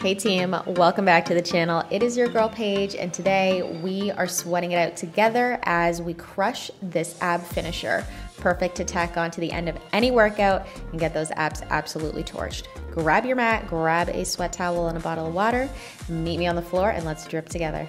Hey team, welcome back to the channel. It is your girl Paige, and today we are sweating it out together as we crush this ab finisher. Perfect to tack on to the end of any workout and get those abs absolutely torched. Grab your mat, grab a sweat towel and a bottle of water, meet me on the floor, and let's drip together.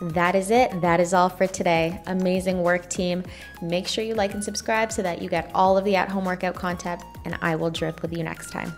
That is it. That is all for today. Amazing work, team. Make sure you like and subscribe so that you get all of the at home workout content, and I will drip with you next time.